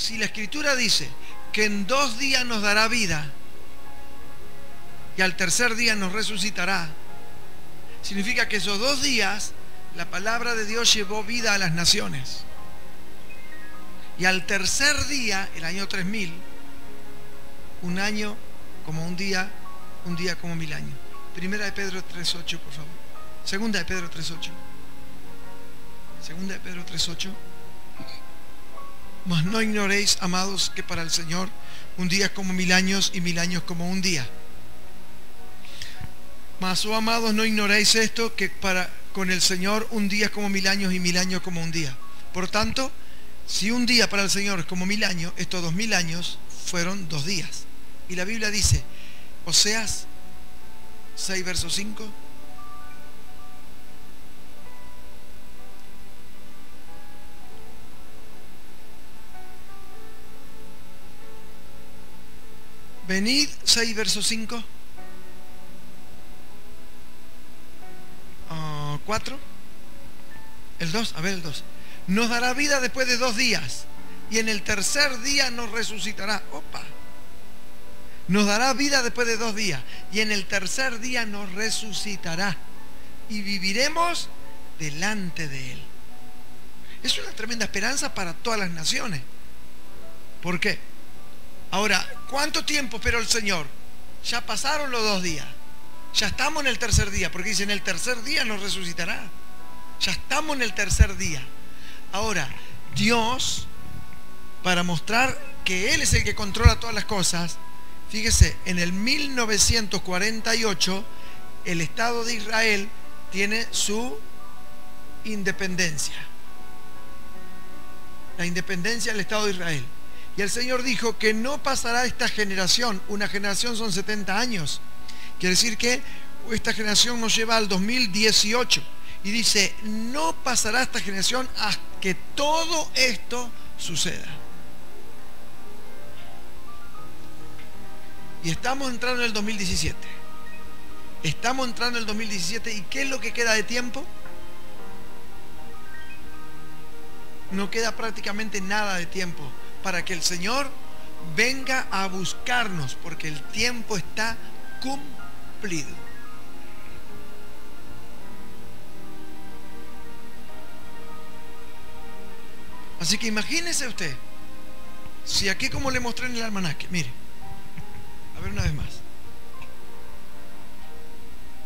si la escritura dice que en dos días nos dará vida y al tercer día nos resucitará, significa que esos dos días la palabra de Dios llevó vida a las naciones. Y al tercer día, el año 3000, un año como un día, un día como mil años. Primera de Pedro 3.8, por favor. Segunda de Pedro 3.8. Segunda de Pedro 3.8. Mas no ignoréis, amados, que para el Señor un día es como mil años y mil años como un día. Mas, oh amados, no ignoréis esto, que para con el Señor un día es como mil años y mil años como un día. Por tanto, si un día para el Señor es como mil años, estos dos mil años fueron dos días. Y la Biblia dice, Oseas 6, verso 5, Venid, 6, verso 5. 4. El 2, a ver el 2. Nos dará vida después de dos días y en el tercer día nos resucitará. Opa. Nos dará vida después de dos días y en el tercer día nos resucitará y viviremos delante de Él. Es una tremenda esperanza para todas las naciones. ¿Por qué? Ahora, ¿cuánto tiempo esperó el Señor? Ya pasaron los dos días. Ya estamos en el tercer día, porque dice, en el tercer día nos resucitará. Ya estamos en el tercer día. Ahora, Dios, para mostrar que Él es el que controla todas las cosas, fíjese, en el 1948 el Estado de Israel tiene su independencia. La independencia del Estado de Israel. Y el Señor dijo que no pasará esta generación, una generación son 70 años, Quiere decir que esta generación nos lleva al 2018 y dice, no pasará esta generación hasta que todo esto suceda. Y estamos entrando en el 2017. Estamos entrando en el 2017 y ¿qué es lo que queda de tiempo? No queda prácticamente nada de tiempo para que el Señor venga a buscarnos porque el tiempo está cumplido Así que imagínese usted, si aquí como le mostré en el almanaque, mire, a ver una vez más.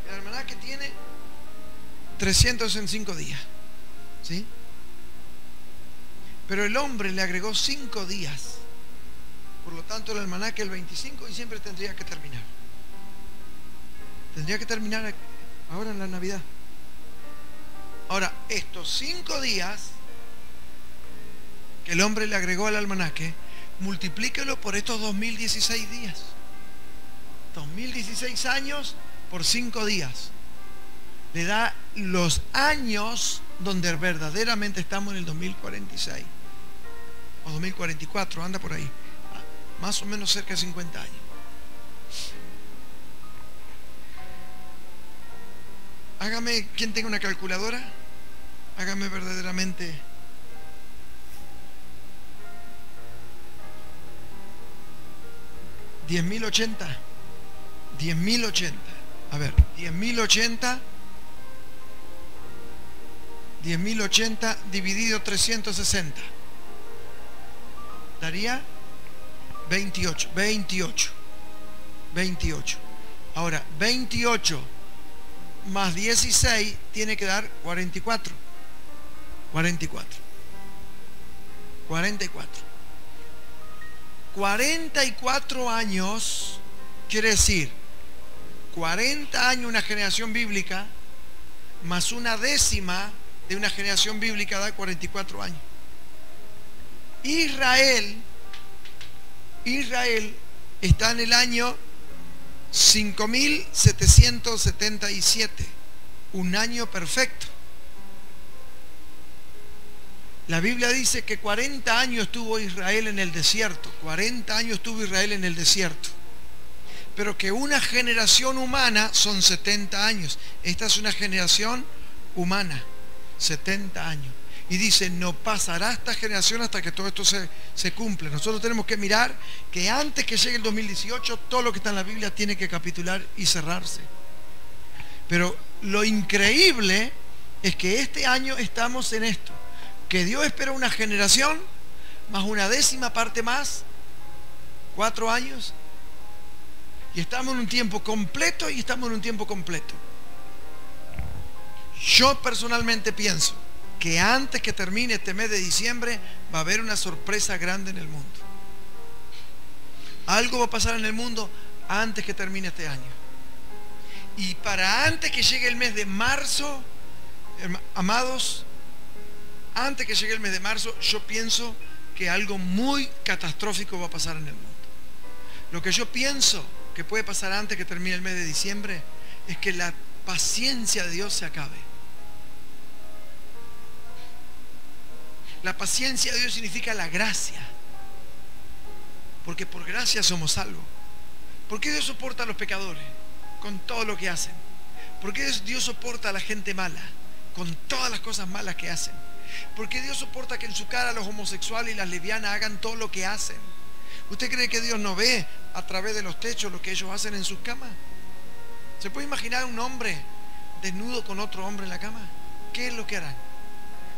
El almanaque tiene 305 días, ¿sí? Pero el hombre le agregó 5 días. Por lo tanto, el almanaque el 25 y siempre tendría que terminar. Tendría que terminar ahora en la Navidad. Ahora, estos cinco días que el hombre le agregó al almanaque, multiplíquelo por estos 2016 días. 2016 años por cinco días. Le da los años donde verdaderamente estamos en el 2046 o 2044, anda por ahí, más o menos cerca de 50 años. Hágame, quien tenga una calculadora, hágame verdaderamente. Diez mil ochenta, diez mil ochenta, a ver, diez mil ochenta, diez mil ochenta dividido 360, daría 28, 28, 28. Ahora, 28 más 16 tiene que dar 44. 44. 44. 44 años quiere decir 40 años una generación bíblica más una décima de una generación bíblica da 44 años. Israel, Israel está en el año 5.777, un año perfecto. La Biblia dice que 40 años tuvo Israel en el desierto, 40 años tuvo Israel en el desierto, pero que una generación humana son 70 años. Esta es una generación humana, 70 años. y dice, no pasará esta generación hasta que todo esto se, se cumple. Nosotros tenemos que mirar que antes que llegue el 2018, todo lo que está en la Biblia tiene que capitular y cerrarse. Pero lo increíble es que este año estamos en esto, que Dios espera una generación, más una décima parte más, cuatro años, y estamos en un tiempo completo y estamos en un tiempo completo. Yo personalmente pienso que antes que termine este mes de diciembre va a haber una sorpresa grande en el mundo. Algo va a pasar en el mundo antes que termine este año. Y para antes que llegue el mes de marzo, amados, antes que llegue el mes de marzo, yo pienso que algo muy catastrófico va a pasar en el mundo. Lo que yo pienso que puede pasar antes que termine el mes de diciembre es que la paciencia de Dios se acabe. La paciencia de Dios significa la gracia. Porque por gracia somos salvos. ¿Por qué Dios soporta a los pecadores con todo lo que hacen? ¿Por qué Dios soporta a la gente mala con todas las cosas malas que hacen? ¿Por qué Dios soporta que en su cara los homosexuales y las lesbianas hagan todo lo que hacen? ¿Usted cree que Dios no ve a través de los techos lo que ellos hacen en sus camas? ¿Se puede imaginar un hombre desnudo con otro hombre en la cama? ¿Qué es lo que harán?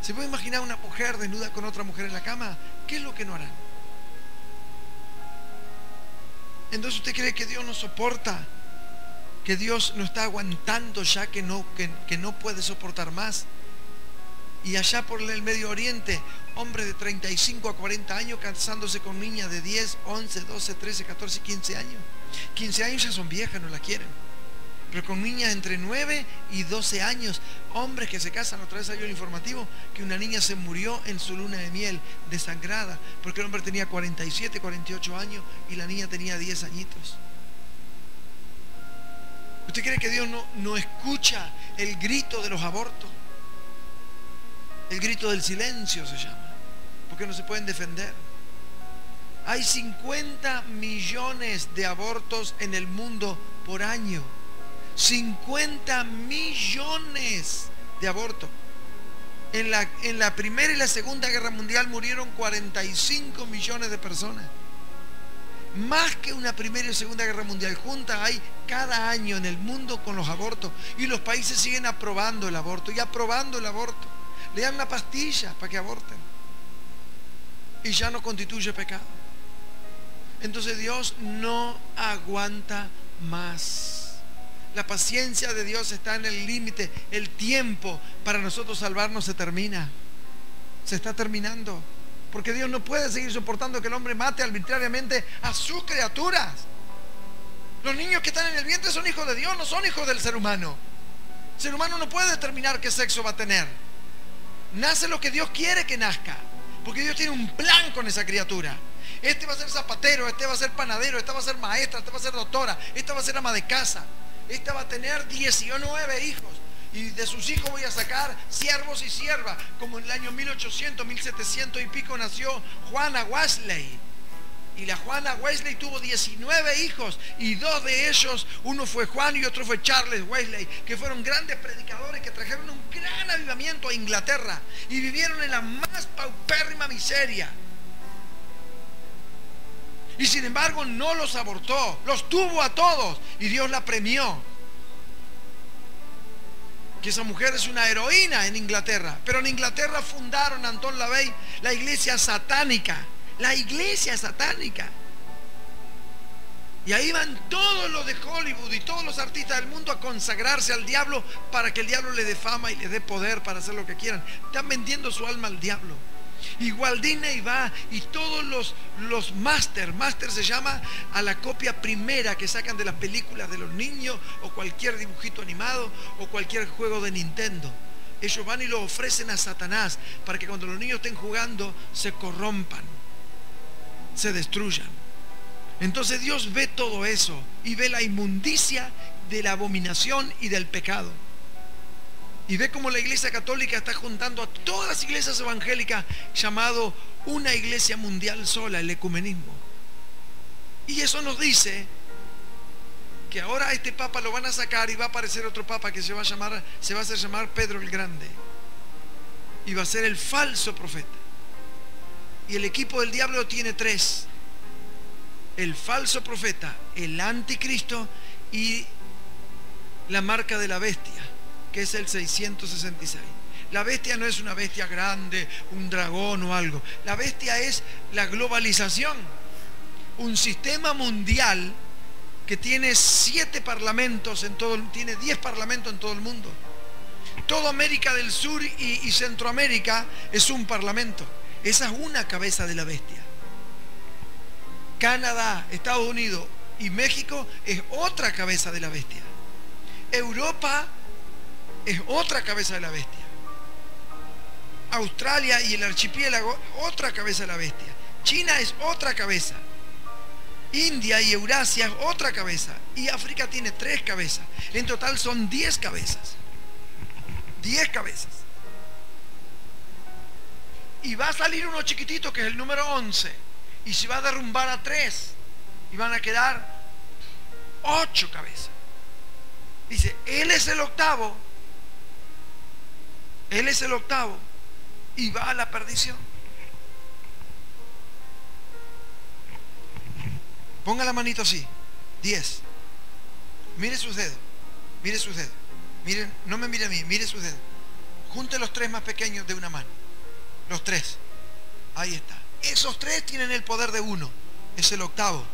¿Se puede imaginar una mujer desnuda con otra mujer en la cama? ¿Qué es lo que no harán? Entonces usted cree que Dios no soporta, que Dios no está aguantando ya que no, que, no puede soportar más. Y allá por el Medio Oriente, hombres de 35 a 40 años casándose con niñas de 10, 11, 12, 13, 14, 15 años. 15 años ya son viejas, no la quieren pero con niñas entre 9 y 12 años, hombres que se casan, otra vez salió el informativo, que una niña se murió en su luna de miel, desangrada, porque el hombre tenía 47, 48 años y la niña tenía 10 añitos. ¿Usted cree que Dios no, no escucha el grito de los abortos? El grito del silencio se llama, porque no se pueden defender. Hay 50 millones de abortos en el mundo por año. 50 millones de abortos. En la, en la Primera y la Segunda Guerra Mundial murieron 45 millones de personas. Más que una Primera y Segunda Guerra Mundial juntas hay cada año en el mundo con los abortos. Y los países siguen aprobando el aborto y aprobando el aborto. Le dan la pastilla para que aborten. Y ya no constituye pecado. Entonces Dios no aguanta más. La paciencia de Dios está en el límite. El tiempo para nosotros salvarnos se termina. Se está terminando. Porque Dios no puede seguir soportando que el hombre mate arbitrariamente a sus criaturas. Los niños que están en el vientre son hijos de Dios, no son hijos del ser humano. El ser humano no puede determinar qué sexo va a tener. Nace lo que Dios quiere que nazca. Porque Dios tiene un plan con esa criatura. Este va a ser zapatero, este va a ser panadero, esta va a ser maestra, este va a ser doctora, esta va a ser ama de casa. Esta va a tener 19 hijos. Y de sus hijos voy a sacar siervos y siervas. Como en el año 1800, 1700 y pico nació Juana Wesley. Y la Juana Wesley tuvo 19 hijos y dos de ellos, uno fue Juan y otro fue Charles Wesley, que fueron grandes predicadores que trajeron un gran avivamiento a Inglaterra y vivieron en la más paupérrima miseria. Y sin embargo no los abortó, los tuvo a todos y Dios la premió. Que esa mujer es una heroína en Inglaterra. Pero en Inglaterra fundaron Antón Lavey la iglesia satánica. La iglesia satánica. Y ahí van todos los de Hollywood y todos los artistas del mundo a consagrarse al diablo para que el diablo le dé fama y le dé poder para hacer lo que quieran. Están vendiendo su alma al diablo. Igual Disney va y todos los, los master, master se llama a la copia primera que sacan de las películas de los niños o cualquier dibujito animado o cualquier juego de Nintendo. Ellos van y lo ofrecen a Satanás para que cuando los niños estén jugando se corrompan, se destruyan. Entonces Dios ve todo eso y ve la inmundicia de la abominación y del pecado. Y ve cómo la iglesia católica está juntando a todas las iglesias evangélicas llamado una iglesia mundial sola, el ecumenismo. Y eso nos dice que ahora este papa lo van a sacar y va a aparecer otro papa que se va a llamar, se va a hacer llamar Pedro el Grande. y va a ser el falso profeta. Y el equipo del diablo tiene tres. El falso profeta, el anticristo y la marca de la bestia, que es el 666. La bestia no es una bestia grande, un dragón o algo. La bestia es la globalización. Un sistema mundial que tiene siete parlamentos en todo, tiene diez parlamentos en todo el mundo. Toda América del Sur y, y Centroamérica es un parlamento. Esa es una cabeza de la bestia. Canadá, Estados Unidos y México es otra cabeza de la bestia. Europa es otra cabeza de la bestia. Australia y el archipiélago, otra cabeza de la bestia. China es otra cabeza. India y Eurasia es otra cabeza. Y África tiene tres cabezas. En total son diez cabezas. Diez cabezas. Y va a salir uno chiquitito que es el número 11. Y se va a derrumbar a tres. Y van a quedar ocho cabezas. Dice, Él es el octavo. Él es el octavo. Y va a la perdición. Ponga la manito así. Diez. Mire sus dedos. Mire sus dedos. Miren, no me mire a mí, mire sus dedos. Junte los tres más pequeños de una mano. Los tres. Ahí está. Esos tres tienen el poder de uno. Es el octavo.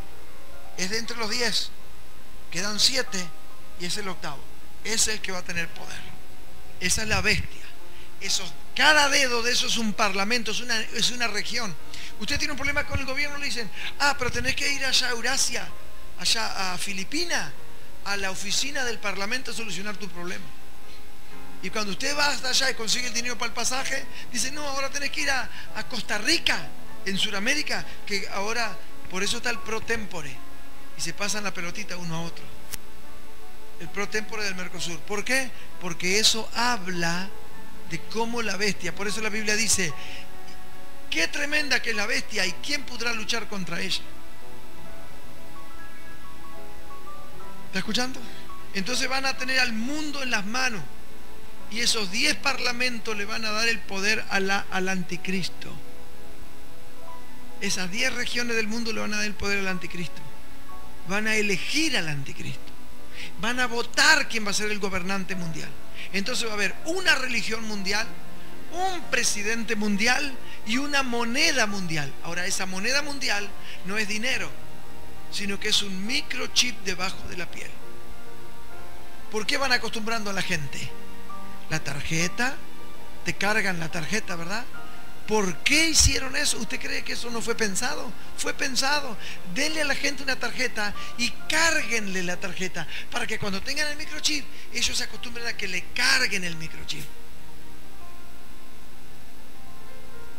Es de entre los diez. Quedan siete y es el octavo. Es el que va a tener poder. Esa es la bestia. Esos, cada dedo de eso es un parlamento, es una, es una región. Usted tiene un problema con el gobierno, le dicen, ah, pero tenés que ir allá a Eurasia, allá a Filipinas, a la oficina del parlamento a solucionar tu problema. Y cuando usted va hasta allá y consigue el dinero para el pasaje, dice, no, ahora tenés que ir a, a Costa Rica, en Sudamérica, que ahora, por eso está el pro tempore. Y se pasan la pelotita uno a otro. El pro tempore del Mercosur. ¿Por qué? Porque eso habla de cómo la bestia, por eso la Biblia dice, qué tremenda que es la bestia y quién podrá luchar contra ella. ¿Está escuchando? Entonces van a tener al mundo en las manos y esos diez parlamentos le van a dar el poder al anticristo. Esas diez regiones del mundo le van a dar el poder al anticristo. Van a elegir al anticristo. Van a votar quién va a ser el gobernante mundial. Entonces va a haber una religión mundial, un presidente mundial y una moneda mundial. Ahora, esa moneda mundial no es dinero, sino que es un microchip debajo de la piel. ¿Por qué van acostumbrando a la gente? La tarjeta, te cargan la tarjeta, ¿verdad? ¿Por qué hicieron eso? ¿Usted cree que eso no fue pensado? Fue pensado. Denle a la gente una tarjeta y cárguenle la tarjeta para que cuando tengan el microchip, ellos se acostumbren a que le carguen el microchip.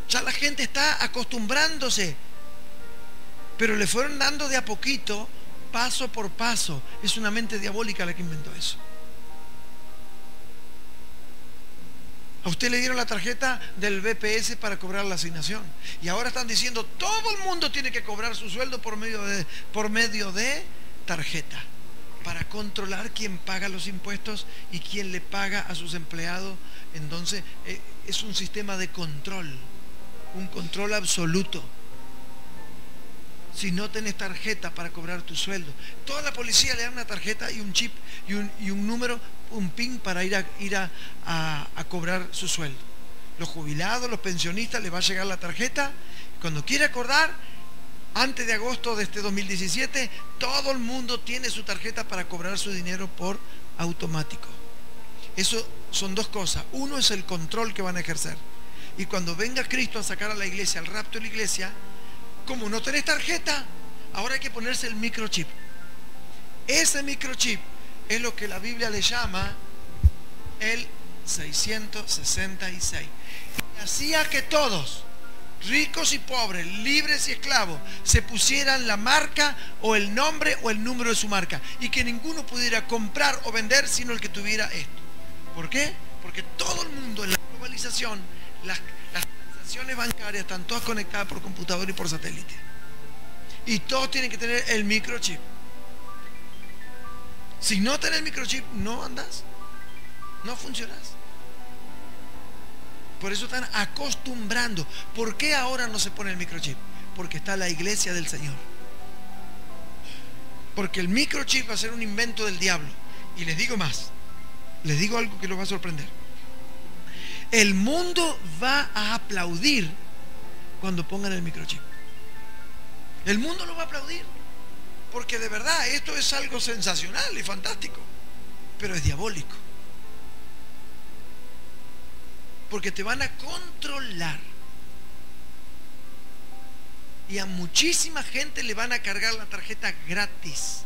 Ya la gente está acostumbrándose, pero le fueron dando de a poquito, paso por paso. Es una mente diabólica la que inventó eso. A usted le dieron la tarjeta del BPS para cobrar la asignación. Y ahora están diciendo, todo el mundo tiene que cobrar su sueldo por medio de, por medio de tarjeta. Para controlar quién paga los impuestos y quién le paga a sus empleados. Entonces, eh, es un sistema de control. Un control absoluto. Si no tenés tarjeta para cobrar tu sueldo. Toda la policía le da una tarjeta y un chip y un, y un número un PIN para ir, a, ir a, cobrar su sueldo. Los jubilados, los pensionistas, les va a llegar la tarjeta. Cuando quiere acordar, antes de agosto de este 2017, todo el mundo tiene su tarjeta para cobrar su dinero por automático. Eso son dos cosas. Uno es el control que van a ejercer. Y cuando venga Cristo a sacar a la iglesia, al rapto de la iglesia, como no tenés tarjeta, ahora hay que ponerse el microchip. Ese microchip es lo que la Biblia le llama el 666. hacía que todos, ricos y pobres, libres y esclavos, se pusieran la marca o el nombre o el número de su marca y que ninguno pudiera comprar o vender sino el que tuviera esto. ¿Por qué? Porque todo el mundo en la globalización, las, las transacciones bancarias están todas conectadas por computador y por satélite. Y todos tienen que tener el microchip. Si no tenés microchip, no andas. No funcionas. Por eso están acostumbrando. ¿Por qué ahora no se pone el microchip? Porque está la iglesia del Señor. Porque el microchip va a ser un invento del diablo. Y les digo más. Les digo algo que los va a sorprender. El mundo va a aplaudir cuando pongan el microchip. El mundo lo va a aplaudir. Porque de verdad esto es algo sensacional y fantástico. Pero es diabólico. Porque te van a controlar. Y a muchísima gente le van a cargar la tarjeta gratis.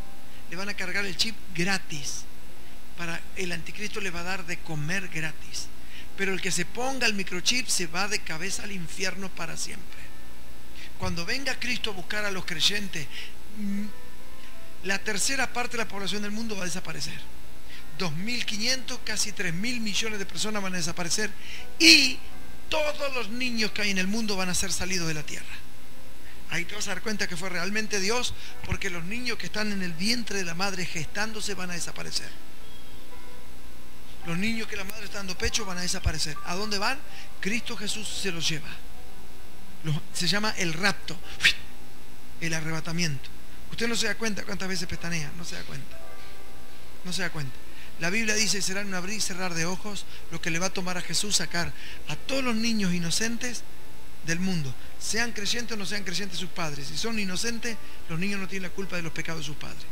Le van a cargar el chip gratis. Para el anticristo le va a dar de comer gratis. Pero el que se ponga el microchip se va de cabeza al infierno para siempre. Cuando venga Cristo a buscar a los creyentes, la tercera parte de la población del mundo va a desaparecer. 2.500, casi 3.000 millones de personas van a desaparecer y todos los niños que hay en el mundo van a ser salidos de la tierra. Ahí te vas a dar cuenta que fue realmente Dios porque los niños que están en el vientre de la madre gestándose van a desaparecer. Los niños que la madre está dando pecho van a desaparecer. ¿A dónde van? Cristo Jesús se los lleva. se llama el rapto, el arrebatamiento. Usted no se da cuenta cuántas veces pestanea, no se da cuenta. No se da cuenta. La Biblia dice, será un abrir y cerrar de ojos lo que le va a tomar a Jesús sacar a todos los niños inocentes del mundo, sean creyentes o no sean creyentes sus padres. Si son inocentes, los niños no tienen la culpa de los pecados de sus padres.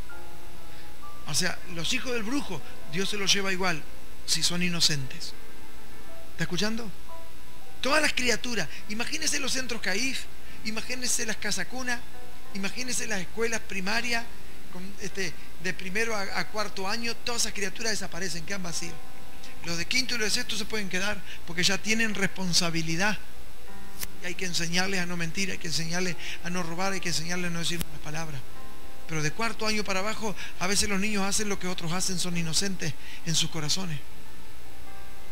O sea, los hijos del brujo, Dios se los lleva igual, si son inocentes. ¿Está escuchando? Todas las criaturas, imagínense los centros CAIF, imagínense las casacunas, imagínense las escuelas primarias, este, de primero a, cuarto año, todas esas criaturas desaparecen, quedan vacíos. Los de quinto y los de sexto se pueden quedar porque ya tienen responsabilidad. Y hay que enseñarles a no mentir, hay que enseñarles a no robar, hay que enseñarles a no decir malas palabras. Pero de cuarto año para abajo, a veces los niños hacen lo que otros hacen, son inocentes en sus corazones.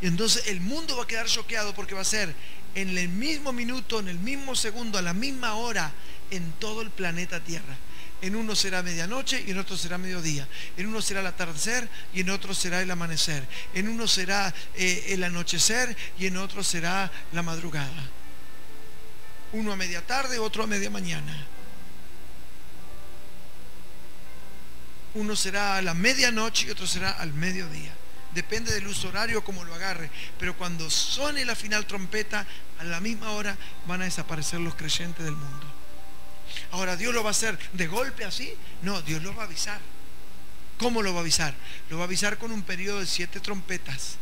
Y entonces el mundo va a quedar choqueado porque va a ser en el mismo minuto, en el mismo segundo, a la misma hora, en todo el planeta Tierra. En uno será medianoche y en otro será mediodía. En uno será el atardecer y en otro será el amanecer. En uno será eh, el anochecer y en otro será la madrugada. Uno a media tarde, otro a media mañana. Uno será a la medianoche y otro será al mediodía depende del uso horario como lo agarre, pero cuando suene la final trompeta, a la misma hora van a desaparecer los creyentes del mundo. Ahora, ¿Dios lo va a hacer de golpe así? No, Dios lo va a avisar. ¿Cómo lo va a avisar? Lo va a avisar con un periodo de siete trompetas.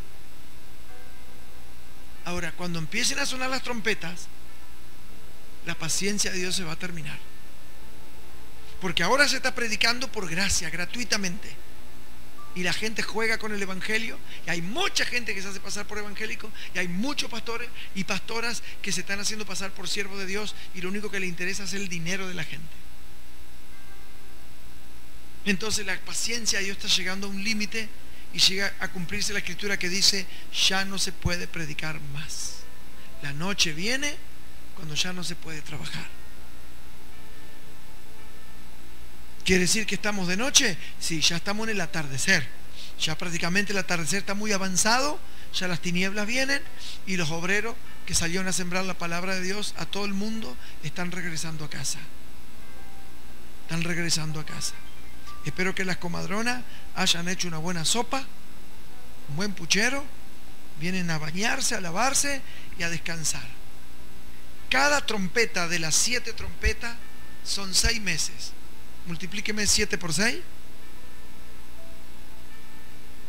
Ahora, cuando empiecen a sonar las trompetas, la paciencia de Dios se va a terminar. Porque ahora se está predicando por gracia, gratuitamente y la gente juega con el Evangelio, y hay mucha gente que se hace pasar por evangélico, y hay muchos pastores y pastoras que se están haciendo pasar por siervos de Dios, y lo único que le interesa es el dinero de la gente. Entonces la paciencia de Dios está llegando a un límite y llega a cumplirse la escritura que dice, ya no se puede predicar más. La noche viene cuando ya no se puede trabajar. ¿Quiere decir que estamos de noche? Sí, ya estamos en el atardecer. Ya prácticamente el atardecer está muy avanzado, ya las tinieblas vienen y los obreros que salieron a sembrar la palabra de Dios a todo el mundo están regresando a casa. Están regresando a casa. Espero que las comadronas hayan hecho una buena sopa, un buen puchero, vienen a bañarse, a lavarse y a descansar. Cada trompeta de las siete trompetas son seis meses. Multiplíqueme 7 por 6.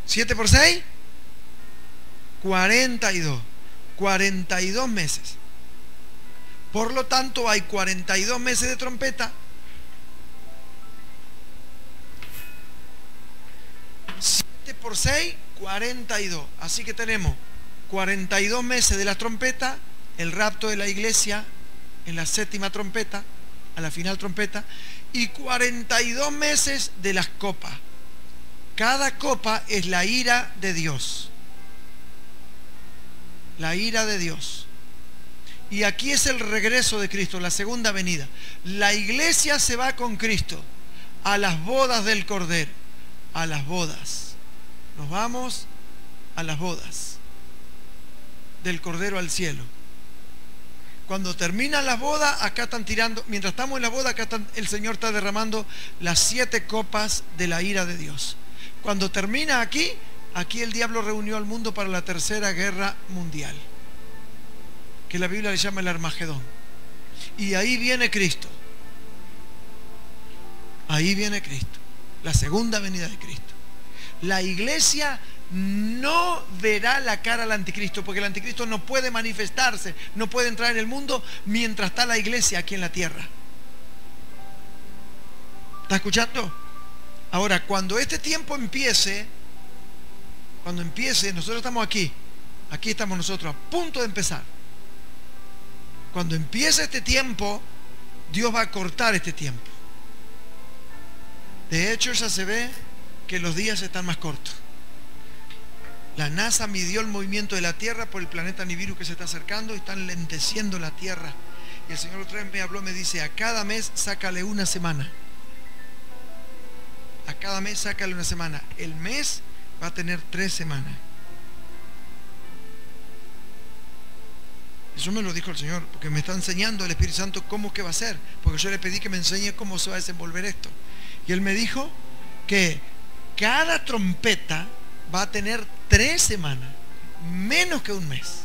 7 por 6. 42. 42 meses. Por lo tanto, hay 42 meses de trompeta. 7 por 6, 42. Así que tenemos 42 meses de la trompeta, el rapto de la iglesia en la séptima trompeta, a la final trompeta, y 42 meses de las copas. Cada copa es la ira de Dios. La ira de Dios. Y aquí es el regreso de Cristo, la segunda venida. La iglesia se va con Cristo a las bodas del Cordero. A las bodas. Nos vamos a las bodas. del Cordero al cielo. Cuando terminan las bodas, acá están tirando, mientras estamos en la boda, acá el Señor está derramando las siete copas de la ira de Dios. Cuando termina aquí, aquí el diablo reunió al mundo para la tercera guerra mundial, que la Biblia le llama el Armagedón. Y ahí viene Cristo. Ahí viene Cristo, la segunda venida de Cristo. La iglesia no verá la cara al anticristo, porque el anticristo no puede manifestarse, no puede entrar en el mundo mientras está la iglesia aquí en la tierra. ¿Está escuchando? Ahora, cuando este tiempo empiece, cuando empiece, nosotros estamos aquí, aquí estamos nosotros a punto de empezar. Cuando empiece este tiempo, Dios va a cortar este tiempo. De hecho, ya se ve que los días están más cortos. La NASA midió el movimiento de la Tierra por el planeta Nibiru que se está acercando y están lenteciendo la Tierra. Y el Señor otra me habló, me dice, a cada mes sácale una semana. A cada mes sácale una semana. El mes va a tener tres semanas. Eso me lo dijo el Señor, porque me está enseñando el Espíritu Santo cómo que va a ser. Porque yo le pedí que me enseñe cómo se va a desenvolver esto. Y él me dijo que cada trompeta va a tener tres semanas, menos que un mes.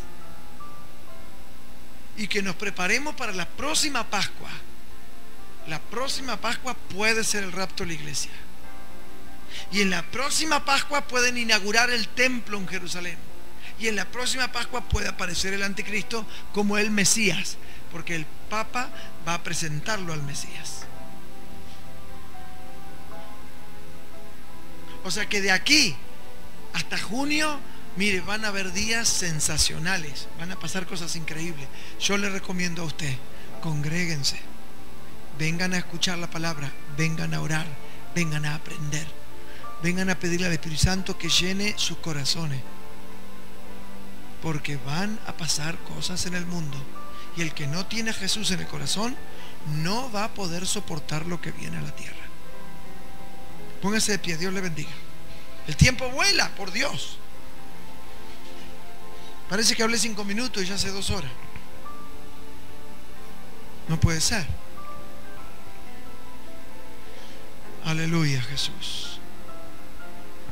Y que nos preparemos para la próxima Pascua. La próxima Pascua puede ser el rapto de la iglesia. Y en la próxima Pascua pueden inaugurar el templo en Jerusalén. Y en la próxima Pascua puede aparecer el anticristo como el Mesías, porque el Papa va a presentarlo al Mesías. O sea que de aquí hasta junio, mire, van a haber días sensacionales, van a pasar cosas increíbles. Yo le recomiendo a usted, congréguense, vengan a escuchar la palabra, vengan a orar, vengan a aprender, vengan a pedirle al Espíritu Santo que llene sus corazones, porque van a pasar cosas en el mundo. Y el que no tiene a Jesús en el corazón no va a poder soportar lo que viene a la tierra. Póngase de pie, Dios le bendiga. El tiempo vuela, por Dios. Parece que hablé cinco minutos y ya hace dos horas. No puede ser. Aleluya, Jesús.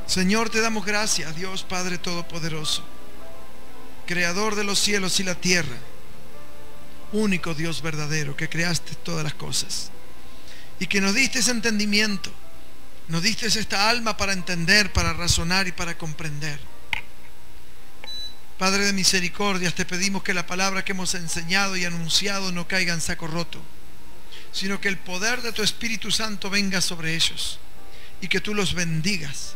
Señor, te damos gracias, Dios Padre Todopoderoso, Creador de los cielos y la tierra, único Dios verdadero que creaste todas las cosas y que nos diste ese entendimiento nos diste esta alma para entender, para razonar y para comprender. Padre de misericordias, te pedimos que la palabra que hemos enseñado y anunciado no caiga en saco roto, sino que el poder de tu Espíritu Santo venga sobre ellos y que tú los bendigas.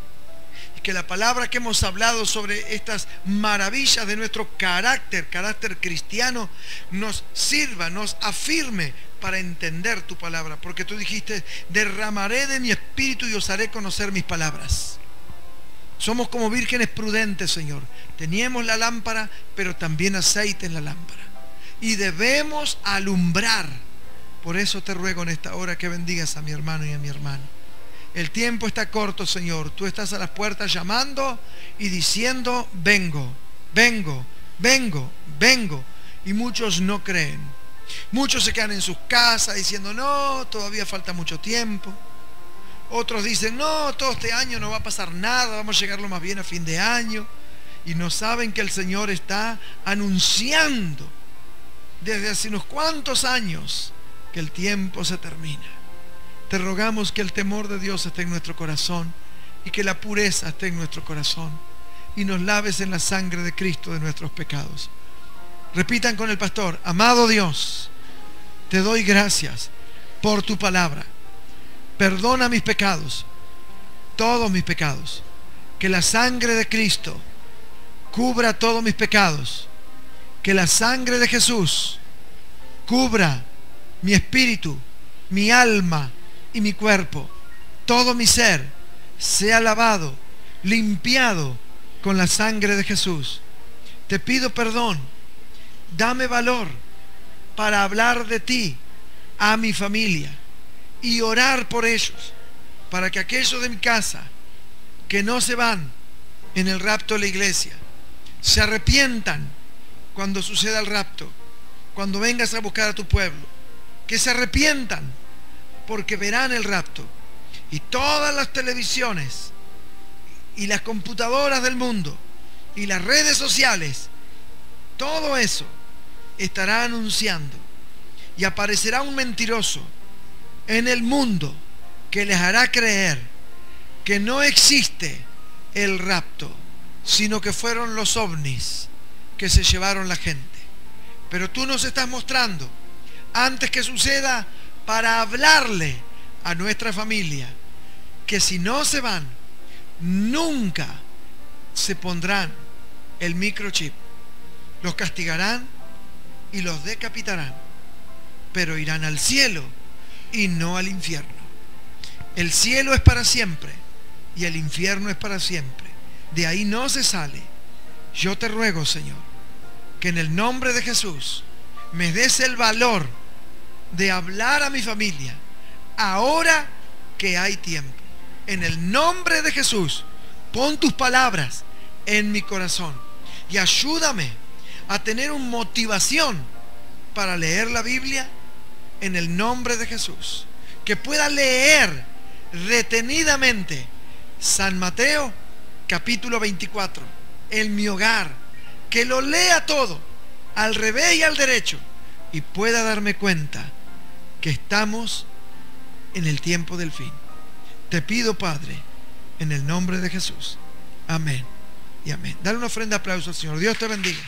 Que la palabra que hemos hablado sobre estas maravillas de nuestro carácter, carácter cristiano, nos sirva, nos afirme para entender tu palabra, porque tú dijiste, derramaré de mi espíritu y os haré conocer mis palabras. Somos como vírgenes prudentes, Señor. Teníamos la lámpara, pero también aceite en la lámpara. Y debemos alumbrar. Por eso te ruego en esta hora que bendigas a mi hermano y a mi hermana. El tiempo está corto, Señor. Tú estás a las puertas llamando y diciendo, vengo, vengo, vengo, vengo. Y muchos no creen. Muchos se quedan en sus casas diciendo, no, todavía falta mucho tiempo. Otros dicen, no, todo este año no va a pasar nada, vamos a llegarlo más bien a fin de año. Y no saben que el Señor está anunciando desde hace unos cuantos años que el tiempo se termina. Te rogamos que el temor de Dios esté en nuestro corazón y que la pureza esté en nuestro corazón y nos laves en la sangre de Cristo de nuestros pecados. Repitan con el pastor, amado Dios, te doy gracias por tu palabra. Perdona mis pecados, todos mis pecados. Que la sangre de Cristo cubra todos mis pecados. Que la sangre de Jesús cubra mi espíritu, mi alma y mi cuerpo. Todo mi ser sea lavado, limpiado con la sangre de Jesús. Te pido perdón dame valor para hablar de ti a mi familia y orar por ellos, para que aquellos de mi casa que no se van en el rapto de la iglesia, se arrepientan cuando suceda el rapto, cuando vengas a buscar a tu pueblo, que se arrepientan porque verán el rapto. Y todas las televisiones y las computadoras del mundo y las redes sociales, todo eso estará anunciando y aparecerá un mentiroso en el mundo que les hará creer que no existe el rapto, sino que fueron los ovnis que se llevaron la gente. Pero tú nos estás mostrando, antes que suceda, para hablarle a nuestra familia, que si no se van, nunca se pondrán el microchip. Los castigarán y los decapitarán, pero irán al cielo y no al infierno. El cielo es para siempre y el infierno es para siempre. De ahí no se sale. Yo te ruego, Señor, que en el nombre de Jesús me des el valor de hablar a mi familia ahora que hay tiempo. En el nombre de Jesús, pon tus palabras en mi corazón y ayúdame a tener una motivación para leer la Biblia en el nombre de Jesús. Que pueda leer retenidamente San Mateo capítulo 24 en mi hogar. Que lo lea todo al revés y al derecho y pueda darme cuenta que estamos en el tiempo del fin. Te pido, Padre, en el nombre de Jesús. Amén y amén. Dale una ofrenda aplauso al Señor. Dios te bendiga.